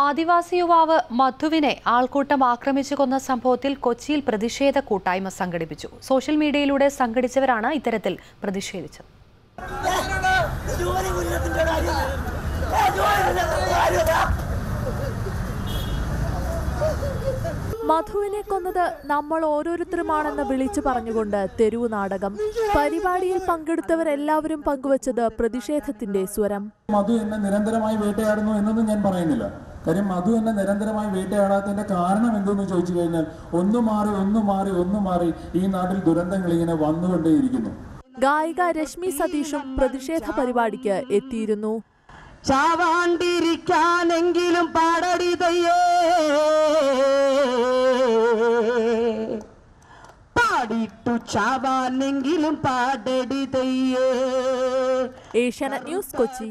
ആദിവാസി യുവാവ് മധുവിനെ ആൾക്കൂട്ടം ആക്രമിച്ചു കൊന്ന സംഭവത്തിൽ കൊച്ചിയിൽ പ്രതിഷേധ കൂട്ടായ്മ സംഘടിപ്പിച്ചു. സോഷ്യൽ മീഡിയയിലൂടെ സംഘടിച്ചവരാണ് ഇത്തരത്തിൽ പ്രതിഷേധിച്ചത്. മധുവിനെ കൊന്നത് നമ്മൾ ഓരോരുത്തരുമാണെന്ന് വിളിച്ചു പറഞ്ഞുകൊണ്ട് തെരുവു നാടകം. പരിപാടിയിൽ പങ്കെടുത്തവരെല്ലാവരും പങ്കുവച്ചത് പ്രതിഷേധത്തിന്റെ സ്വരം. മധു എന്നെ നിരന്തരമായി വേട്ടയാടുന്നു എന്നൊന്നും ഞാൻ പറയുന്നില്ല. കാര്യം മധു എന്നെ നിരന്തരമായി വേട്ടയാടാത്തതിന്റെ കാരണം എന്തെന്ന് ചോദിച്ചു കഴിഞ്ഞാൽ ഒന്ന് മാറി ഒന്ന് മാറി ഒന്ന് മാറി ഈ നാട്ടിൽ ദുരന്തങ്ങൾ ഇങ്ങനെ വന്നുകൊണ്ടേയിരിക്കുന്നു. ഗായിക രശ്മി സതീഷും പ്രതിഷേധ പരിപാടിക്ക് എത്തിയിരുന്നു. ചാവാണ്ടിരിക്കാനെങ്കിലും പാടടിതയ്യേ പാടിട്ടു ചാവാനെങ്കിലും പാടടിതയ്യേ ഏഷ്യാനെറ്റ് ന്യൂസ് കൊച്ചി.